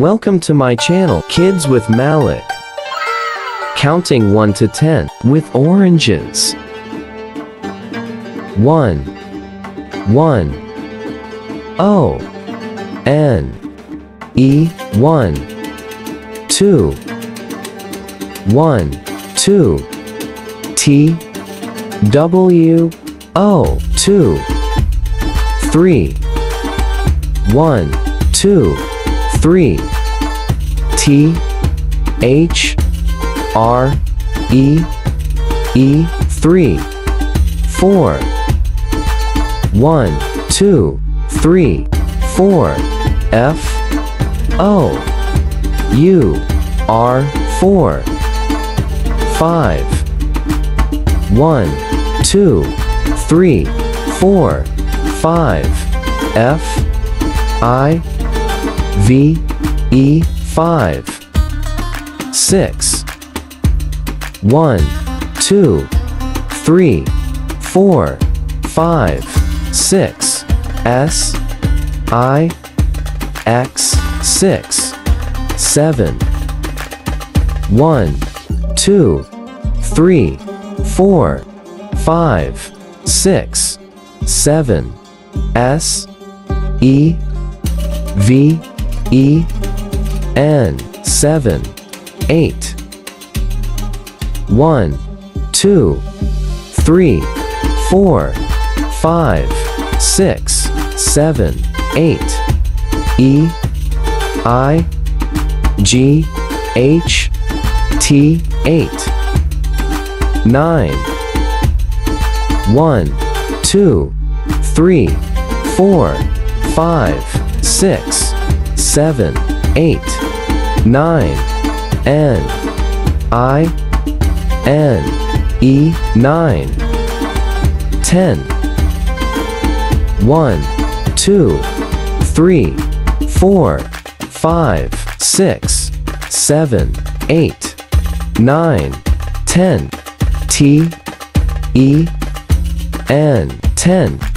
Welcome to my channel, Kids with Malik. Counting 1 to 10 with oranges. 1 1 O. N. E. 1 2 1 2 T. W. O. 2 3 1 2 3 T H R E E 3 4 1 2 3 4 F. O. U. R. 4 5 1 2 3 4 5 F. I V E 5 6 1 2 3 4 5 6 S I X 6 7 1 2 3 4 5 6 7 S E V E N 7 8 1 2 3 4 5 6 7 8 E I G H T 8 9 1 2 3 4 5 6 7 8 9 N I N E 9 10 1 2 3 4 5 6 7 8 9 10 T E N 10